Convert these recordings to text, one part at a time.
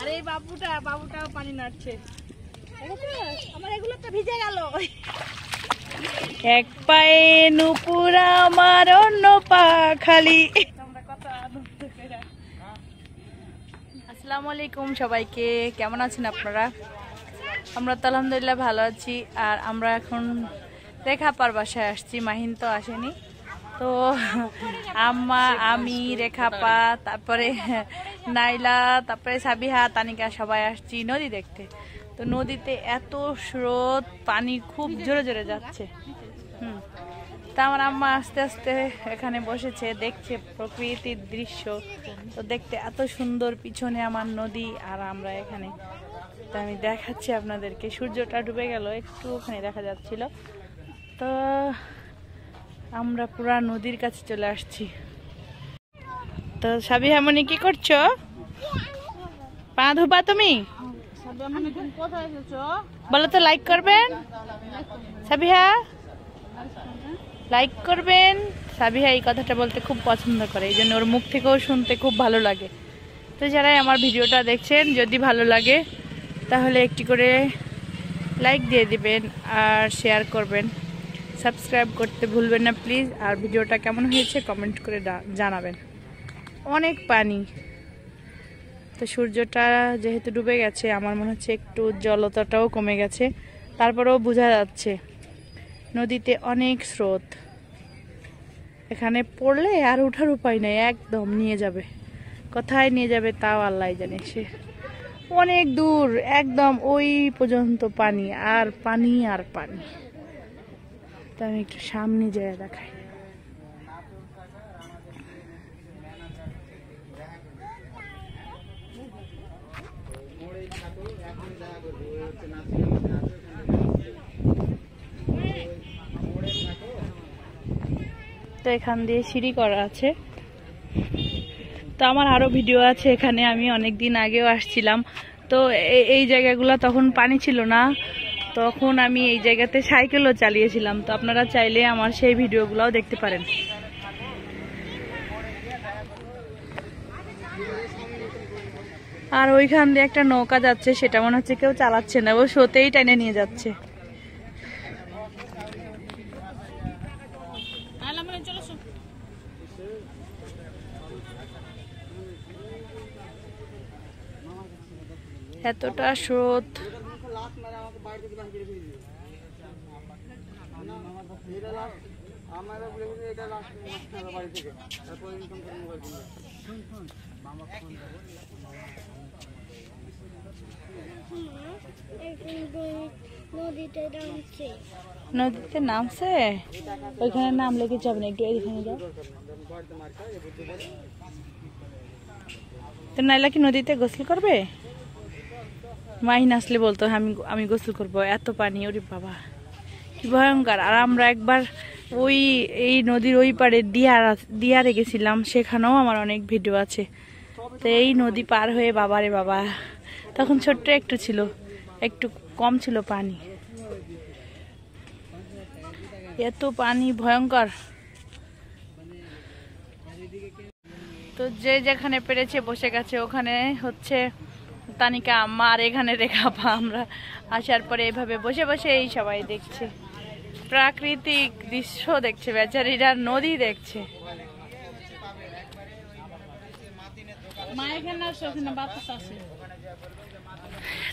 আরে এই বাবুটা বাবুটাও পানি নাড়ছে। আমার এগুলো তো ভিজে গেল। এক পায়ে নুপুর আমার অন্য পা খালি। আসসালামু আলাইকুম সবাইকে কেমন আছেন আপনারা? আমরা তো আলহামদুলিল্লাহ ভালো আছি আর আমরা এখন রেখাপার বাসায় আসছি মাহিন তো আসেনি। তো আম্মা, আমি রেখাপা তারপরে নাইলা, তারপরে সাবিহা, তানিকা, সবাই আসছি নদী দেখতে। তো নদীতে এত স্রোত, পানি খুব জোরে জোরে যাচ্ছে। তা আমার আম্মা আস্তে আস্তে এখানে বসেছে, দেখছে প্রকৃতির দৃশ্য। তো দেখতে এত সুন্দর পিছনে আমার নদী আর আমরা এখানে। তা আমি দেখাচ্ছি আপনাদেরকে। সূর্যটা ডুবে গেল একটু ওখানে দেখা যাচ্ছিল। তো আমরা পুরা নদীর কাছে চলে আসছি। তো সাবি হামনি কি করছ? পা ধোবা তুমি? বলো তো লাইক করবেন? সাবিহা? লাইক করবেন? সাবিহা এই কথাটা বলতে খুব পছন্দ করে, এই জন্য ওর মুখ থেকেও শুনতে খুব ভালো লাগে। তো যারাই আমার ভিডিওটা দেখছেন, যদি ভালো লাগে, তাহলে একটি করে লাইক দিয়ে দিবেন আর শেয়ার করবেন। সাবস্ক্রাইব করতে ভুলবেন না প্লিজ আর ভিডিওটা কেমন হয়েছে কমেন্ট করে জানাবেন। অনেক পানি। তো সূর্যটা যেহেতু ডুবে গেছে, আমার মনে হচ্ছে একটু জলতাটাও কমে গেছে। তারপরেও বোঝা যাচ্ছে, নদীতে অনেক স্রোত। এখানে পড়লে আর ওঠার উপায় নেই, একদম নিয়ে যাবে। কোথায় নিয়ে যাবে তাও আল্লাহ জানে সে। অনেক দূর, একদম ওই পর্যন্ত পানি, আর পানি আর পানি। তো আমি একটু সামনে যেয়ে দেখাই। তো এখান দিয়ে সিঁড়ি করা আছে। তো আমার আরও ভিডিও আছে, এখানে আমি অনেক দিন আগেও আসছিলাম। তো এই জায়গাগুলো তখন পানি ছিল না। তখন আমি এই জায়গাতে সাইকেলও চালিয়েছিলাম। তো আপনারা চাইলে আমার সেই ভিডিওগুলোও দেখতে পারেন। আর ওইখান দিয়ে একটা নৌকা যাচ্ছে, সেটা মনে হচ্ছে কেউ চালাচ্ছে না, ও শোতেই টেনে নিয়ে যাচ্ছে। এতটা স্রোত। নদীতে নামছে? ওইখানে নাম লেগে যাবে না, একটু এখানে যাও। তো নাইলা কি নদীতে গোসল করবে? মাহিন আসলে বলতো, আমি আমি গোসল করব, এত পানি, ওরে বাবা। কি ভয়ঙ্কর। আর আমরা একবার ওই, এই নদীর ওই পারে দিয়ার দিয়ারে গেছিলাম, সেখানেও আমার অনেক ভিডিও আছে। তো এই নদী পার হয়ে বাবারে বাবা। তখন ছোট্ট একটু ছিল, একটু কম ছিল পানি। এত পানি, ভয়ঙ্কর। তো যে যেখানে পেরেছে বসে গেছে, ওখানে হচ্ছে তানিকা আম্মা আর এখানে রেখাপা আমরা আসার পরে এভাবে বসে বসে এই সবাই দেখছে। প্রাকৃতিক দৃশ্য দেখছে বেচারিরা নদী দেখছে।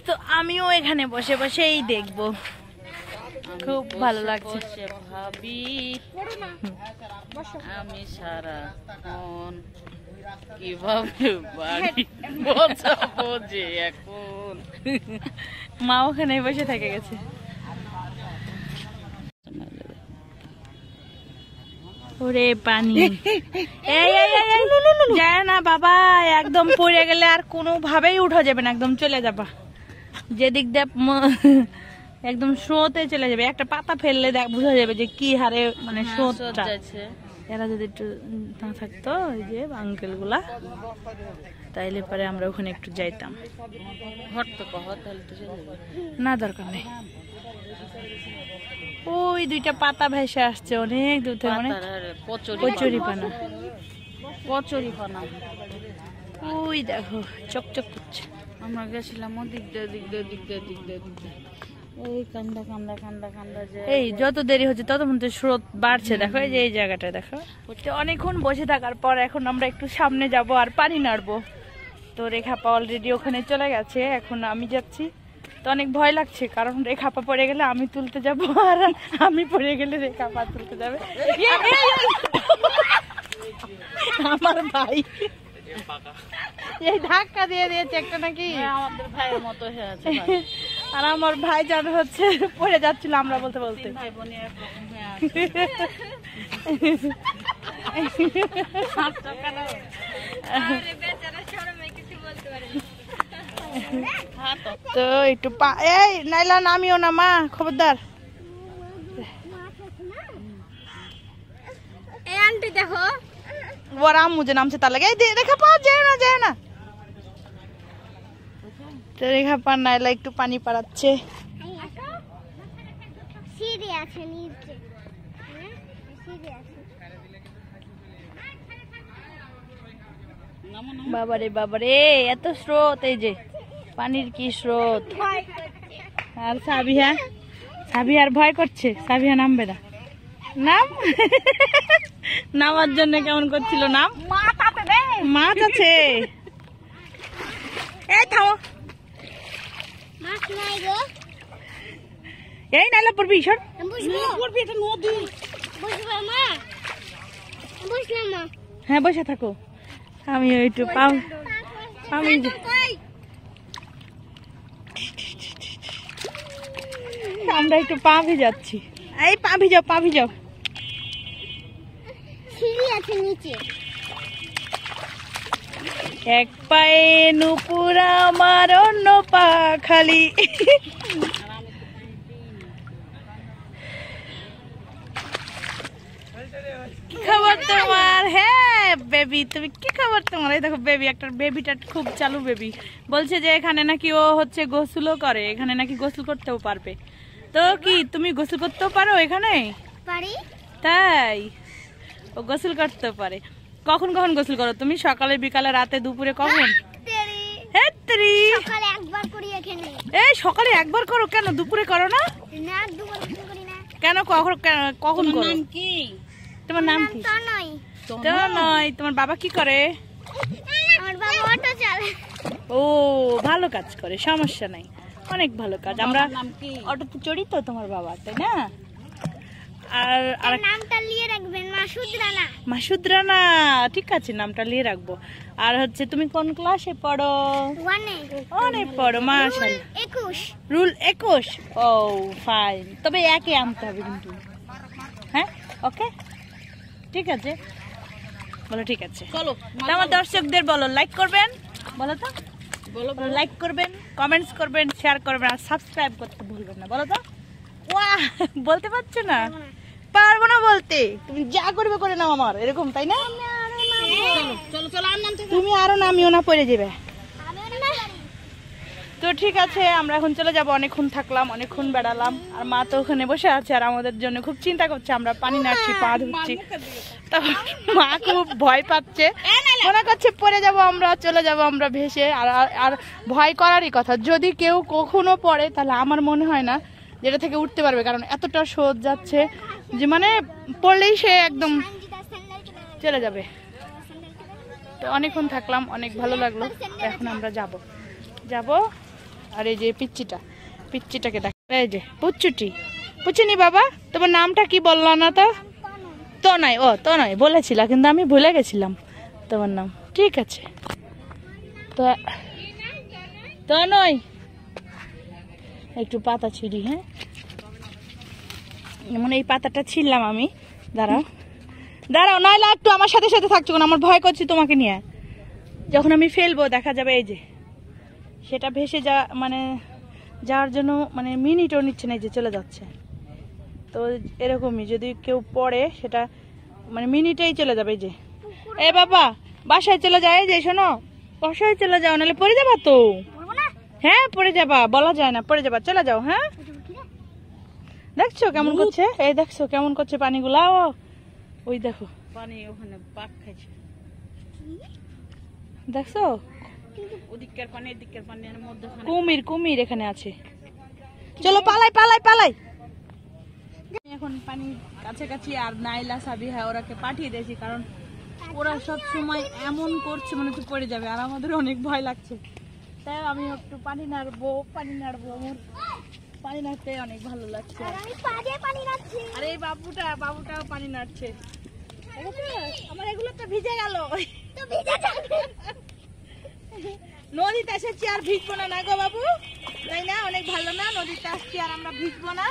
তো আমিও এখানে বসে বসেই দেখব। খুব ভালো লাগছে। ভাবি আমি সারাক্ষণ কীভাবে বাড়ি? বোঝাবো যে এখন। মা ওখানে বসে থেকে গেছে। ওরে পানি। এই, এই, এই, এই, যায় না বাবা একদম পড়ে গেলে আর কোনো ভাবেই উঠা যাবে না একদম চলে যাবা। যেদিক দিয়ে ম- একদম স্রোতে চলে যাবে একটা পাতা ফেললে দেখ বোঝা যাবে যে কি হারে মানে স্রোতটা। যাচ্ছে। এরা যদি একটু না থাকতো ওই যে আঙ্কেলগুলা তাইলে পরে আমরা ওখানে একটু যাইতাম। না দরকার নেই। ওই দুইটা পাতা ভেসে আসছে অনেক দূর থেকে অনেক কচুরি পানা। কচুরি পানা ওই দেখো চকচক করছে। আমরা গেছিলাম ও দিক দিয়ে দিক দিয়ে দিক দিয়ে দিক দিয়ে দিক দিয়ে। এই যত দেরি হচ্ছে তত মধ্যে স্রোত বাড়ছে দেখো এই যে এই জায়গাটা দেখো। অনেকক্ষণ বসে থাকার পর এখন আমরা একটু সামনে যাব আর পানি নাড়বো। তো রেখাপা অলরেডি ওখানে চলে গেছে এখন আমি যাচ্ছি। তো অনেক ভয় লাগছে কারণ রেখাপা পড়ে গেলে আমি তুলতে যাব আর আমি পড়ে গেলে রেখাপা তুলতে যাবে। এ, এ, এ। আমার ভাই। এই ধাক্কা দিয়ে দিয়েছে একটা নাকি? হ্যাঁ, আমাদের ভাইয়ের মতো হয়ে আছে। আর আমার ভাই জান হচ্ছে পড়ে যাচ্ছিল আমরা বলতে বলতে। তিন ভাই বোন একরকম আছে তো তো একটু পা এই নাইলা নামিও না মা খবরদার। এই আন্টি দেখো। ওর আম্মু যে নামছে তার লাগে। এই দে- রেখা পা যায় না যায় না। তো রেখা পা নাইলা একটু পানি পাড়াচ্ছে। সিঁড়ি আছে নিচে। হ্যাঁ? বাবারে বাবারে এত স্রোত এই যে পানির কি স্রোত। আর সাবিহা সাবিহার ভয় করছে সাবিহা নামবে না। নাম? নামার জন্য কেমন করছিল নাম? মাছ আছে এই থামো। গো এই নাইলা পড়বি বুঝব করবি এটা নদী বুঝলাম হ্যাঁ বসে থাকো। আমি একটু পাও আমি আমরা একটু পা ভিজাচ্ছি এই পা ভিজাও পা ভিজাও সিঁড়ি আছে নিচে। এক পায়ে নুপুর আমার অন্য পা খালি। কি খবর তোমার? হ্যাঁ বেবি তুমি কি খবর তোমার? এই দেখো বেবি একটা বেবিটা খুব চালু বেবি বলছে যে এখানে নাকি ও হচ্ছে গোসলও করে এখানে নাকি গোসল করতেও পারবে। তো কি তুমি গোসল করতেও পারো এখানে? পারি। তাই? ও গোসল করতে পারে। কখন কখন গোসল করো? তুমি সকালে বিকালে রাতে দুপুরে কখন? হেত্রি। সকালে একবার এই সকালে একবার করো কেন? দুপুরে করো না? না দুবার গোসল করি না। কেন কখন কখন করো? কি? তোমার নাম কি? তো নয় তোমার বাবা কি করে? আমার বাবা অটো চালায়। ও ভালো কাজ করে সমস্যা নাই। অনেক ভালো কাজ। আমরা অটোতে চড়ি তো তোমার বাবা তাই না? আর নামটা নিয়ে রাখবেন মাসুদ রানা। মাসুদ রানা ঠিক আছে নামটা নিয়ে রাখব। আর হচ্ছে তুমি কোন ক্লাসে পড়ো? ওয়ানে পড়ো মাশাআল্লাহ। রুল একুশ। ও ফাইন তবে একে আনতে হবে কিন্তু। হ্যাঁ? ওকে ঠিক আছে। বলো ঠিক আছে। চলো আমার দর্শকদের বলো লাইক করবেন? বলো তো। বলো বলো। লাইক করবেন কমেন্টস করবেন শেয়ার করবেন আর সাবস্ক্রাইব করতে ভুলবেন না। বলো তো। ওয়া বলতে পারছ না। পারব না বলতে। তুমি যা করবে করে নাও আমার এরকম তাই না? তুমি আরও নামিও না পড়ে যাবে। না তো ঠিক আছে আমরা এখন চলে যাব অনেকক্ষণ থাকলাম অনেকক্ষণ বেড়ালাম। আর মা তো ওখানে বসে আছে আর আমাদের জন্য খুব চিন্তা করছে আমরা পানি নাড়ছি পা ধুচ্ছি তখন মা খুব ভয় পাচ্ছে। মনে করছে পড়ে যাব আমরা চলে যাব আমরা ভেসে। আর আর- আর ভয় করারই কথা। যদি কেউ কখনো পড়ে তাহলে আমার মনে হয় না যেটা থেকে উঠতে পারবে, কারণ এতটা সোজ যাচ্ছে যে মানে পড়লেই সে একদম চলে যাবে। তো অনেকক্ষণ থাকলাম, অনেক ভালো লাগল। এখন আমরা যাব। যাব, আর এই যে পিচ্চিটা, পিচ্চিটাকে দেখ। এই যে, পুচ্চুটি। পুচুনি বাবা, তোমার নামটা কি বলল না তো? তো নয় ও তো নয় বলেছিল, কিন্তু আমি ভুলে গেছিলাম তোমার নাম। ঠিক আছে। তো নয় একটু পাতা ছিঁড়ি হ্যাঁ? যেমন এই পাতাটা ছিললাম আমি। দাঁড়াও। দাঁড়াও, নাইলে একটু আমার সাথে সাথে থাকছো না আমার ভয় করছি তোমাকে নিয়ে। যখন আমি ফেলব, দেখা যাবে এই যে, সেটা ভেসে যা মানে যাওয়ার জন্য মানে মিনিটও নিচ্ছে না, এই যে চলে যাচ্ছে। তো এরকমই, যদি কেউ পড়ে, সেটা মানে মিনিটেই চলে যাবে, এই যে। এ বাবা, বাসায় চলে যায়, এই যে, শোনো। বাসায় চলে যাও, নাহলে পড়ে যাবা তো। হ্যাঁ পড়ে যাবা বলা যায় না পড়ে যাবা চলে যাও হ্যাঁ? দেখছ কেমন করছে? এই দেখছ কেমন করছে পানিগুলা ও ওই দেখো। পানি ওখানে পাক খাইছে। দেখছ? ওদিককার পানি এদিককার পানির মধ্যখানে। কুমির কুমির এখানে আছে। চলো পালাই পালাই পালাই। এখন পানি কাছাকাছি আর নাইলা সাবিহা ওরাকে পাঠিয়ে দিয়েছি কারণ ওরা সব সময় এমন করছে মানে পড়ে যাবে আর আমাদের অনেক ভয় লাগছে। তাই আমি একটু পানি নাড়বো পানি নাড়বো আমার। পানি নাড়তে অনেক ভালো লাগছে। আর আমি পানি রাখছি আর এই বাবুটা বাবুটাও পানি নাড়ছে। আমার এগুলো তো ভিজে গেল। নদীতে এসেছি আর ভিজবো না না গো বাবু? তাই না? অনেক ভালো না? নদীতে আসছি আর আমরা ভিজবো না।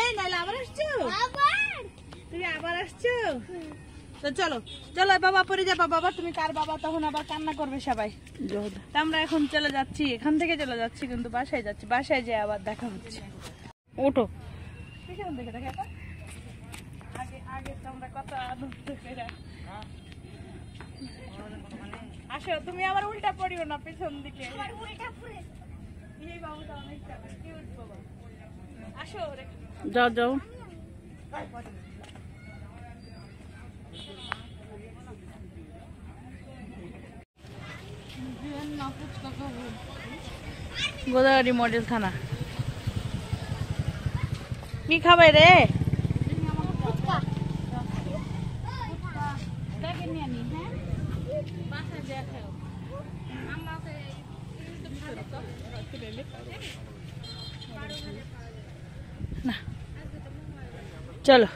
এই নাইলে আবার আসছো? তুমি আবার আসছো? তো চলো চলো বাবা পরে যাবা বাবা তুমি কার বাবা তখন আবার কান্না করবে সবাই। তা আমরা এখন চলে যাচ্ছি এখান থেকে চলে যাচ্ছি কিন্তু বাসায় যাচ্ছি বাসায় যেয়ে আবার দেখা হচ্ছে। করে আসো তুমি আবার উল্টা পড়িও না পিছন দিকে। এই বাবুটা অনেক কিউট বাবা। আসো রে যাও যাও। গোদাগাড়ি মডেল থানা কি খাবে রে না চলো